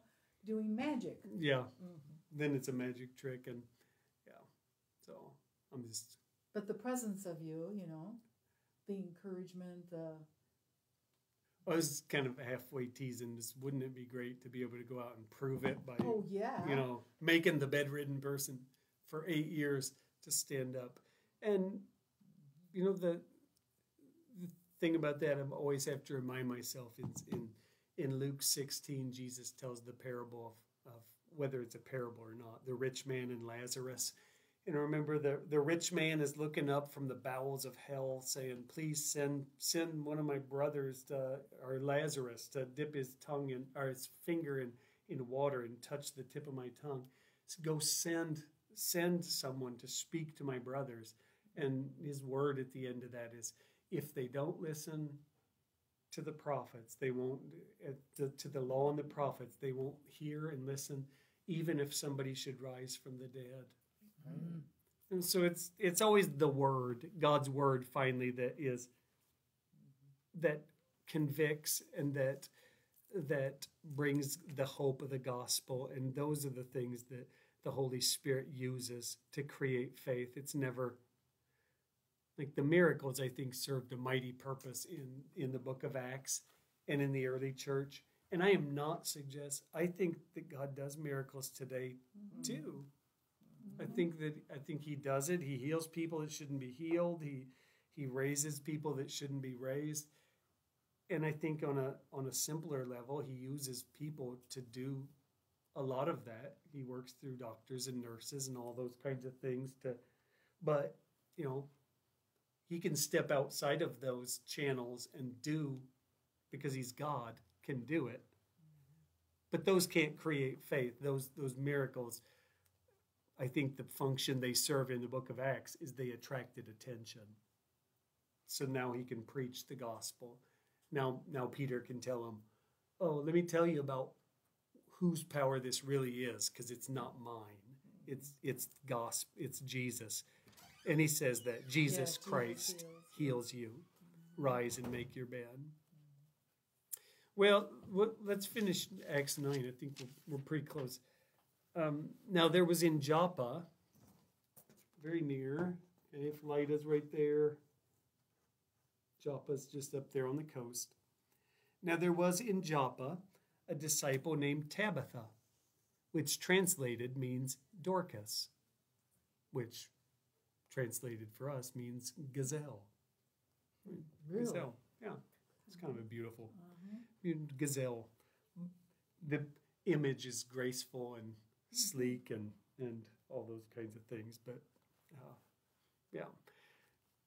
doing magic. yeah, Mhm. then it's a magic trick and yeah. So I'm just But the presence of you, you know, the encouragement, the I was kind of halfway teasing this wouldn't it be great to be able to go out and prove it by oh yeah, you know, making the bedridden person for eight years to stand up. And, you know, the, the thing about that, I always have to remind myself is in, in Luke 16, Jesus tells the parable of, of whether it's a parable or not, the rich man and Lazarus. And remember, the, the rich man is looking up from the bowels of hell, saying, "Please send send one of my brothers to, or Lazarus to dip his tongue in or his finger in, in water and touch the tip of my tongue. So go send send someone to speak to my brothers." And his word at the end of that is, if they don't listen to the prophets, they won't uh, to, to the law and the prophets, they won't hear and listen, even if somebody should rise from the dead. Mm. And so it's it's always the word, God's word finally that is that convicts and that that brings the hope of the gospel and those are the things that the Holy Spirit uses to create faith. It's never like the miracles I think served a mighty purpose in in the book of Acts and in the early church And I am not suggest. I think that God does miracles today mm-hmm. too. I think that I think He does it. He heals people that shouldn't be healed. He He raises people that shouldn't be raised. And I think on a on a simpler level, He uses people to do a lot of that. He works through doctors and nurses and all those kinds of things to but you know he can step outside of those channels and do because he's God can do it. But those can't create faith. Those those miracles I think the function they serve in the book of Acts is they attracted attention. So now he can preach the gospel. Now now Peter can tell him, "Oh, let me tell you about whose power this really is because it's not mine. It's it's gospel, it's Jesus." And he says that Jesus Jesus Christ heals heals you. Rise and make your bed. Well, let's finish Acts 9. I think we're, we're pretty close. Um, now, there was in Joppa, very near, okay, if Lydda's right there, Joppa's just up there on the coast. Now, there was in Joppa a disciple named Tabitha, which translated means Dorcas, which translated for us means gazelle. Really? Gazelle, yeah. It's kind of a beautiful Uh-huh. gazelle. The image is graceful and sleek and and all those kinds of things. But uh, yeah,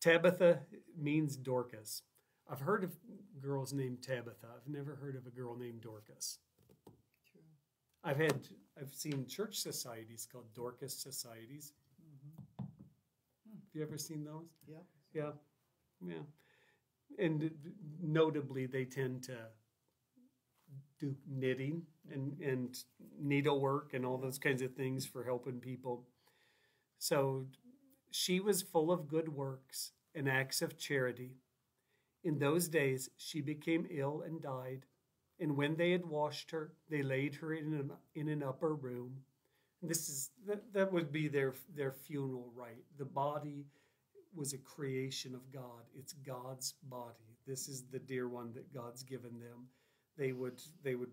Tabitha means Dorcas. I've heard of girls named Tabitha. I've never heard of a girl named Dorcas. True. I've had I've seen church societies called Dorcas societies. hmm Have you ever seen those? Yeah. Yeah, yeah. And notably, they tend to do knitting and, and needlework and all those kinds of things for helping people. So she was full of good works and acts of charity. In those days, she became ill and died. And when they had washed her, they laid her in an, in an upper room. This is that, that would be their their funeral rite. The body was a creation of God. It's God's body. This is the dear one that God's given them. They would they would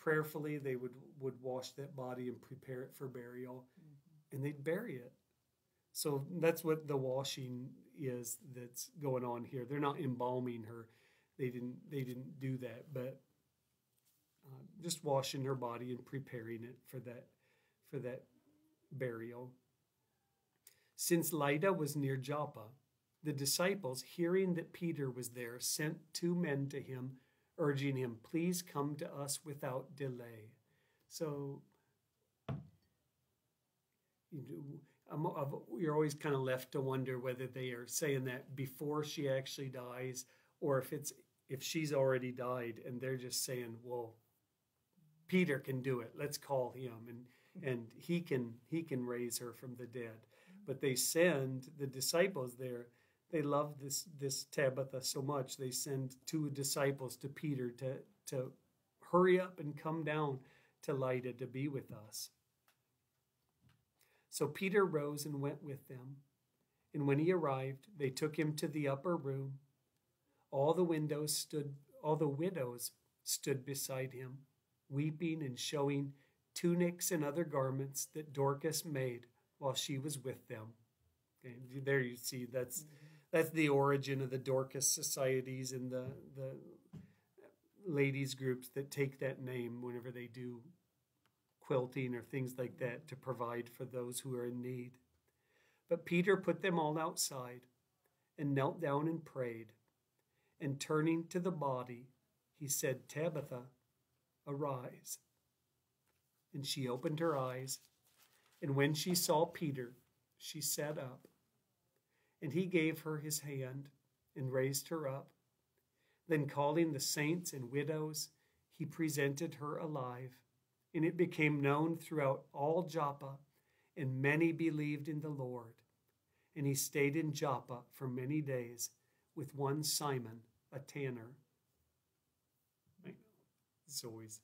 prayerfully they would would wash that body and prepare it for burial, and they'd bury it. So that's what the washing is that's going on here. They're not embalming her. They didn't they didn't do that, but uh, just washing her body and preparing it for that for that burial. Since Lydda was near Joppa, the disciples, hearing that Peter was there, sent two men to him, urging him, Please come to us without delay. So you know, you're always kind of left to wonder whether they are saying that before she actually dies, or if it's if she's already died and they're just saying, "Well, Peter can do it. Let's call him, and and he can he can raise her from the dead." But they send the disciples there. They love this this Tabitha so much. They send two disciples to Peter to to hurry up and come down to Lydda to be with us. So Peter rose and went with them. And when he arrived, they took him to the upper room. All the windows stood all the widows stood beside him, weeping and showing tunics and other garments that Dorcas made while she was with them. Okay, there you see that's mm-hmm. That's the origin of the Dorcas societies and the the ladies groups that take that name whenever they do quilting or things like that to provide for those who are in need. But Peter put them all outside and knelt down and prayed. And turning to the body, he said, Tabitha, arise. And she opened her eyes, and when she saw Peter, she sat up. And he gave her his hand and raised her up. Then, calling the saints and widows, he presented her alive. And it became known throughout all Joppa, and many believed in the Lord. And he stayed in Joppa for many days with one Simon, a tanner. It's always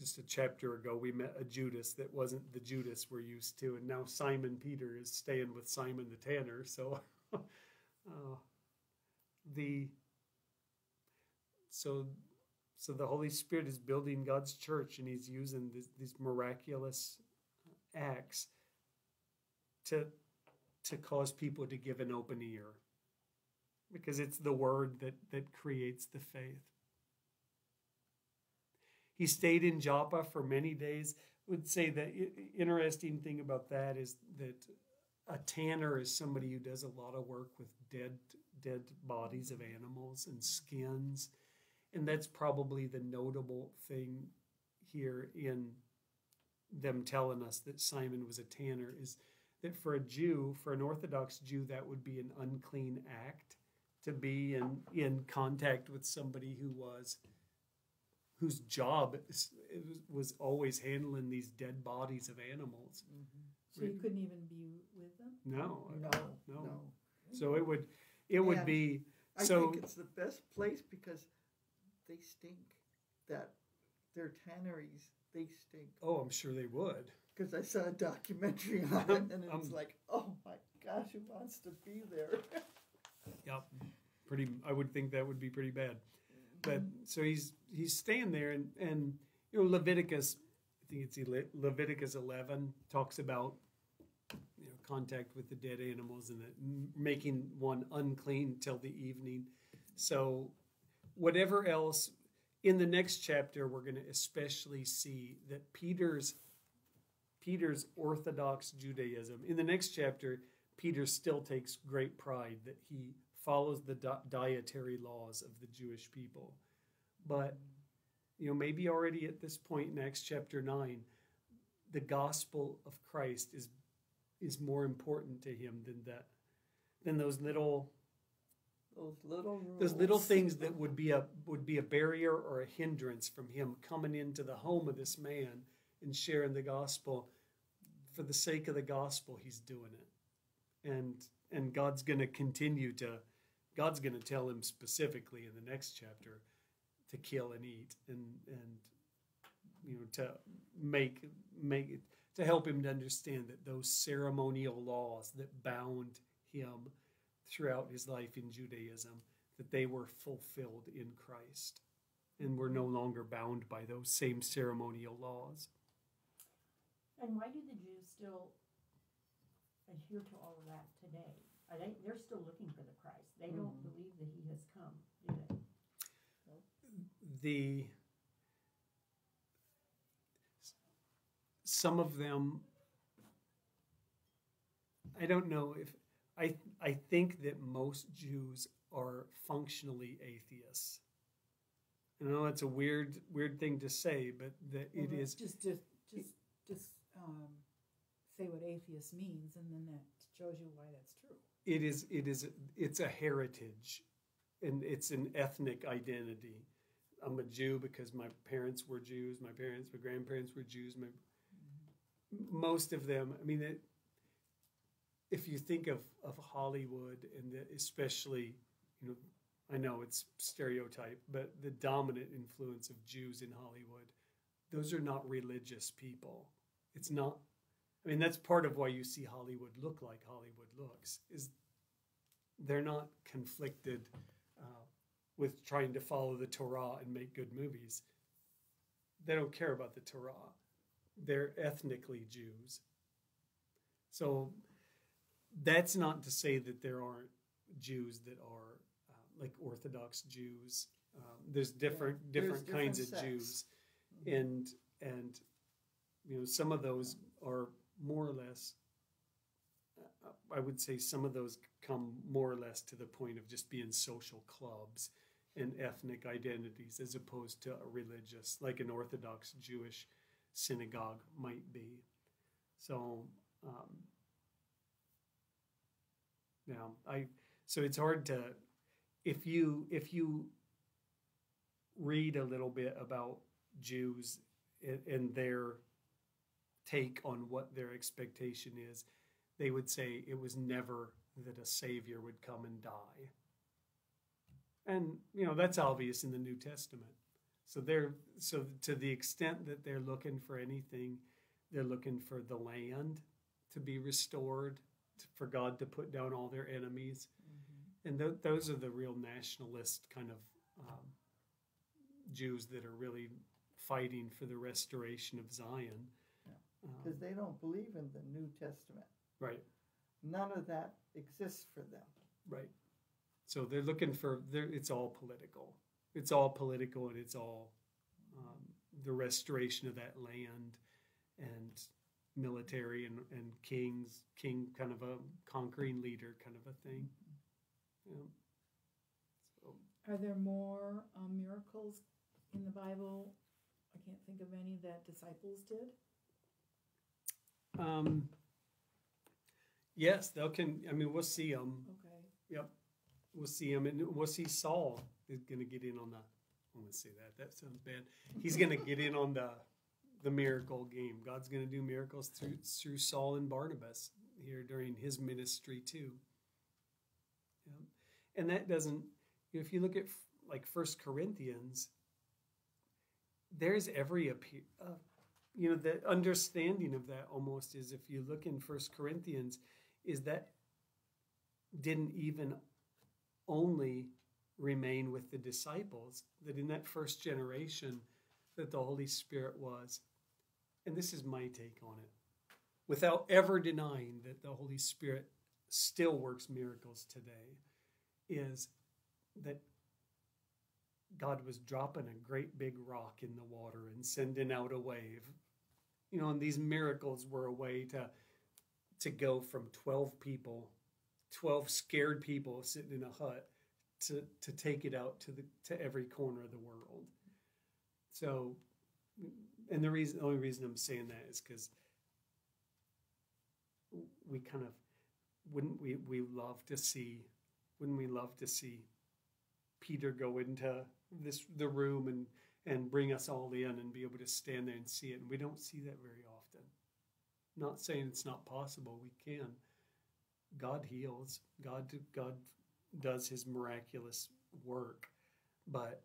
just a chapter ago we met a Judas that wasn't the Judas we're used to, and now Simon Peter is staying with Simon the tanner. So, <laughs> uh, the so So the Holy Spirit is building God's church, and He's using this, these miraculous acts to to cause people to give an open ear, because it's the Word that that creates the faith. He stayed in Joppa for many days. Would say the interesting thing about that is that a tanner is somebody who does a lot of work with dead dead bodies of animals and skins and that's probably the notable thing here in them telling us that Simon was a tanner is that for a Jew, for an Orthodox Jew, that would be an unclean act to be in, in contact with somebody who was whose job is, it was, was always handling these dead bodies of animals. So you couldn't even be with them? No, No, no. no. so it would it would And be I so think it's the best place because they stink. That their tanneries, they stink. oh, I'm sure they would. Because I saw a documentary on <laughs> it, and it's Um, like, oh my gosh, who wants to be there? <laughs> Yep. Pretty I would think that would be pretty bad. But so he's he's staying there and and you know Leviticus I think it's Leviticus 11 talks about you know contact with the dead animals and the, making one unclean till the evening. So whatever else in the next chapter we're going to especially see that Peter's Peter's orthodox Judaism. In the next chapter Peter still takes great pride that he follows the di- dietary laws of the Jewish people. But, you know, maybe already at this point in Acts chapter 9, the gospel of Christ is is more important to him than that than those little Those little rules. those little things that would be a would be a barrier or a hindrance from him coming into the home of this man and sharing the gospel for the sake of the gospel he's doing it and and god's going to continue to god's going to tell him specifically in the next chapter to kill and eat and and you know to make make it to help him to understand that those ceremonial laws that bound him throughout his life in Judaism that they were fulfilled in Christ and were no longer bound by those same ceremonial laws. And why do the Jews still adhere to all of that today? They, they're still looking for the Christ. They don't Mhm. believe that he has come, do they? The some of them I don't know if I I think that most Jews are functionally atheists. I know it's a weird weird thing to say, but that it Well, is Just, just, just, just um, say what atheist means, and then that shows you why that's true. It is it is it's a heritage and it's an ethnic identity. I'm a jew because my parents were jews my parents my grandparents were jews my most of them i mean it, if you think of of hollywood and the, especially you know i know it's stereotype but the dominant influence of jews in hollywood those are not religious people. It's not I mean, that's part of why you see Hollywood look like Hollywood looks. Is they're not conflicted uh, with trying to follow the Torah and make good movies. They don't care about the Torah. They're ethnically Jews. So that's not to say that there aren't Jews that are uh, like Orthodox Jews. Um, there's different Yeah, there's different kinds of. Jews, and and you know some of those are more or less i would say some of those come more or less to the point of just being social clubs and ethnic identities as opposed to a religious like an orthodox jewish synagogue might be. So um, i so it's hard to if you if you read a little bit about jews and, and their take on what their expectation is, they would say it was never that a savior would come and die. And you know that's obvious in the New Testament. So they're so to the extent that they're looking for anything, they're looking for the land to be restored, to, for God to put down all their enemies, and th- those are the real nationalist kind of um, Jews that are really fighting for the restoration of Zion. Um, Because they don't believe in the New Testament. right, None of that exists for them. right. So they're looking for. They're, it's all political. It's all political, and it's all um, the restoration of that land and military and, and kings, king kind of a conquering leader kind of a thing. Yeah. So, Are there more um, miracles in the Bible? I can't think of any that disciples did. Um, yes, they'll can. I mean, we'll see them. Okay. Yep, we'll see him, and we'll see Saul is going to get in on the. I want to say that. That sounds bad. He's going to get in on the the miracle game. God's going to do miracles through through Saul and Barnabas here during his ministry too. Yep. and that doesn't. If you look at like First Corinthians, there's every appear. Uh, you know, the understanding of that almost is if you look in First Corinthians, is that didn't even only remain with the disciples that in that first generation that the holy spirit was and this is my take on it without ever denying that the holy spirit still works miracles today is that god was dropping a great big rock in the water and sending out a wave you know and these miracles were a way to to go from 12 people 12 scared people sitting in a hut to, to take it out to the to every corner of the world. So and the reason the only reason I'm saying that is because we kind of wouldn't we we love to see wouldn't we love to see Peter go into this the room and and bring us all in and be able to stand there and see it and we don't see that very often. Not saying it's not possible, we can. God heals. God God does his miraculous work. But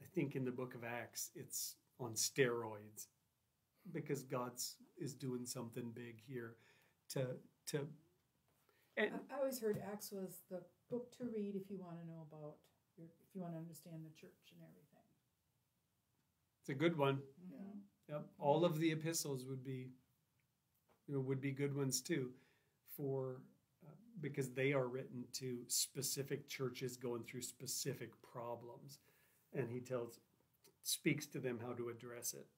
I think in the book of Acts it's on steroids because God's is doing something big here to to and I, I always heard Acts was the book to read if you want to know about your, if you want to understand the church and everything. It's a good one. Mhm. Yep. All of the epistles would be you know, would be good ones too for uh, because they are written to specific churches going through specific problems and he tells speaks to them how to address it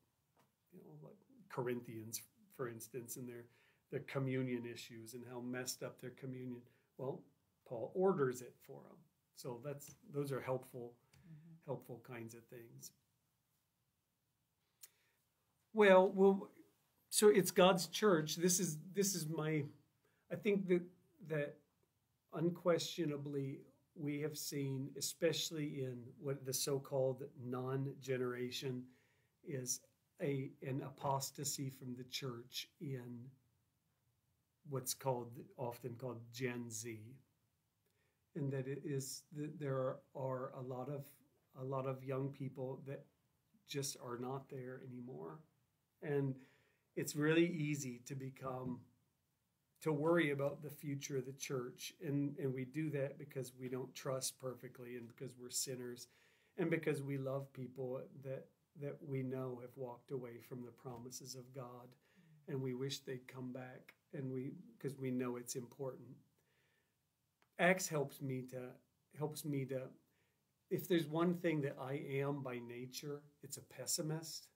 you know like corinthians for instance and their their communion issues and how messed up their communion well paul orders it for them so that's those are helpful helpful kinds of things well well so it's god's church. This is this is my i think that that unquestionably we have seen especially in what the so-called non-generation is a an apostasy from the church in what's called often called gen z. And that it is that there are, a lot of a lot of young people that just are not there anymore and it's really easy to become to worry about the future of the church. And and we do that because we don't trust perfectly and because we're sinners and because we love people that that we know have walked away from the promises of God. And we wish they'd come back and we because we know it's important. Acts helps me to helps me to if there's one thing that I am by nature it's a pessimist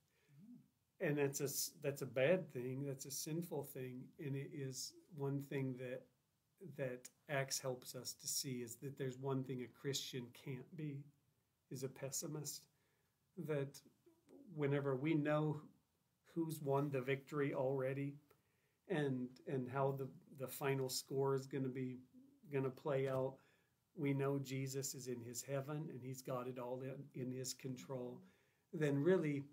and that's a that's a bad thing that's a sinful thing and it is one thing that that acts helps us to see is that there's one thing a christian can't be is a pessimist. That whenever we know who's won the victory already and and how the the final score is going to be going to play out we know jesus is in his heaven and he's got it all in, in his control then really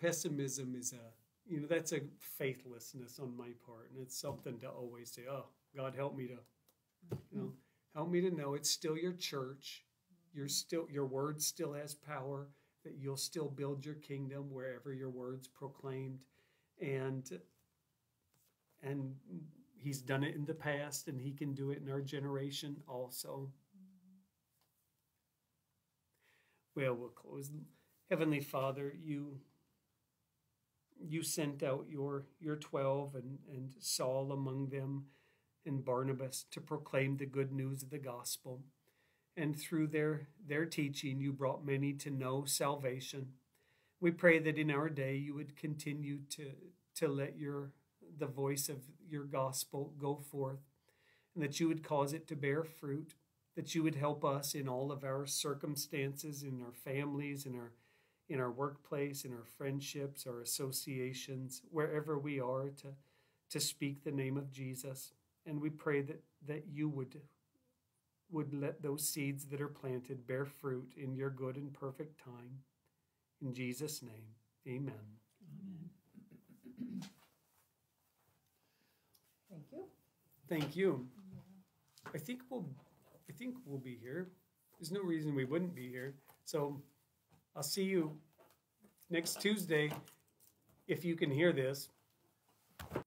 pessimism is a you know that's a faithlessness on my part and it's something to always say oh god help me to you know help me to know it's still your church. You're still your word still has power that you'll still build your kingdom wherever your words proclaimed. And and he's done it in the past and he can do it in our generation also. Well we'll close. Heavenly Father, you you sent out your your 12 and and Saul among them and Barnabas to proclaim the good news of the gospel. And through their their teaching you brought many to know salvation. We pray that in our day you would continue to to let your the voice of your gospel go forth and that you would cause it to bear fruit, that you would help us in all of our circumstances in our families in our in our workplace, in our friendships, our associations, wherever we are, to, to speak the name of Jesus. And we pray that, that you would, would let those seeds that are planted bear fruit in your good and perfect time. In Jesus' name, amen. Amen. Thank you. Thank you. I think we'll, I think we'll be here. There's no reason we wouldn't be here. So I'll see you next Tuesday. If you can hear this,